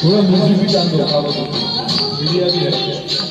除了明天不战斗，好吗？别别。